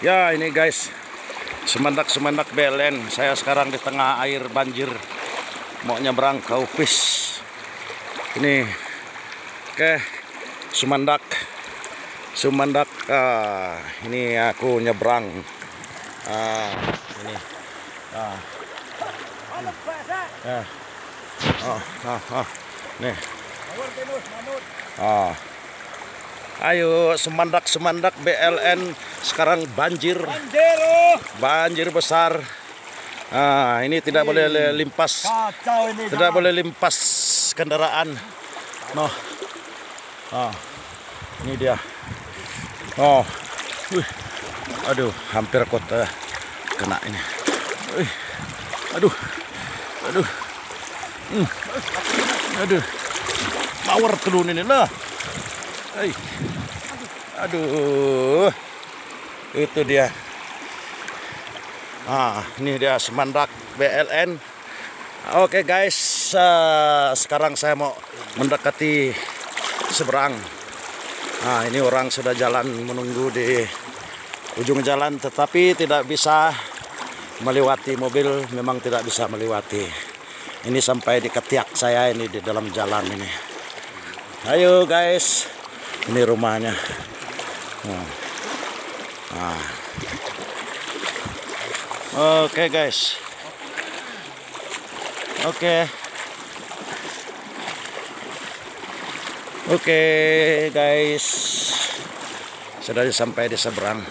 Ya ini guys Semendak-semendak belen Saya sekarang di tengah air banjir Mau nyebrang ke Upis Ini Oke Sumandak Sumandak ah, Ini aku nyebrang ah, Ini ah. Ya. Oh, oh, oh. Nih. Ah. Ayo semandak semandak BLN sekarang banjir banjir besar. Ah ini tidak boleh limpas tidak boleh limpas kendaraan. Noh. Ah ini dia. Oh, wih, aduh hampir kota kena ini. Wih, aduh, aduh, hmm. aduh, power turun ini lah. Aduh. Itu dia. Ah, ini dia semandak BLN. Oke guys, eh, sekarang saya mau mendekati seberang. Nah, ini orang sudah jalan menunggu di ujung jalan tetapi tidak bisa melewati mobil memang tidak bisa melewati. Ini sampai di ketiak saya ini di dalam jalan ini. Ayo guys, ini rumahnya. Hmm. Ah. Oke guys. Oke. Oke guys. Sudah sampai di seberang.